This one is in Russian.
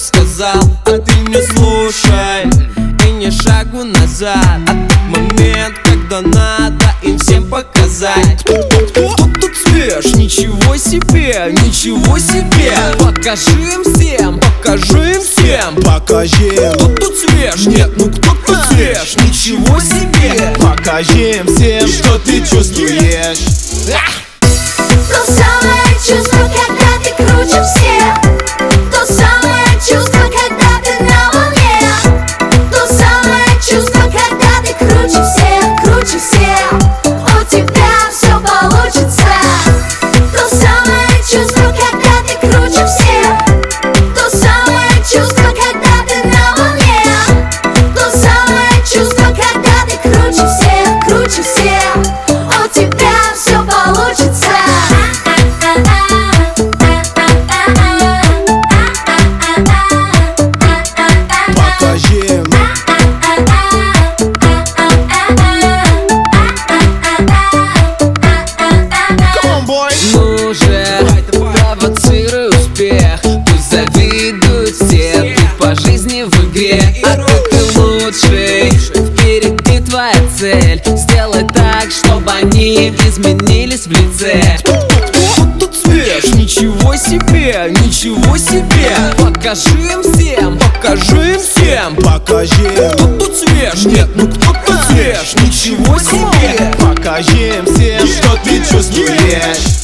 так сказал, а ты не слушай И не шагу назад, а тот момент, когда надо им всем показать Кто, кто, кто? кто тут свеж? Ничего себе, ничего себе Покажи им всем, покажи им всем Покажи Кто тут свеж? Нет, ну кто тут свеж? Ничего себе Покажи им всем, что ты чувствуешь Но самое чувство, когда ты круче всех чувство, когда ты круче всех. То самое чувство, когда ты на волне. То самое чувство, когда ты круче всех, круче всех. У тебя все получится. Покажи им Come on, boy в игре. А ты, ты лучший Впереди твоя цель. Сделай так, чтобы они изменились в лице. Тут свеж? Ничего себе, ничего себе. Покажи им всем, покажи им всем. Покажи Кто тут свеж? Нет, ну кто тут свеж? Ничего себе. Покажи им всем, что ты чувствуешь